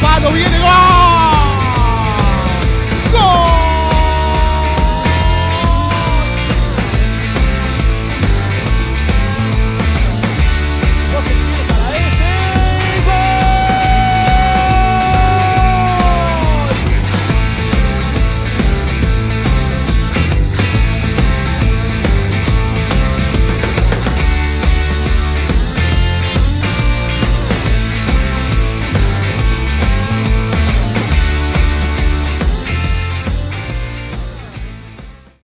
palo, viene gol.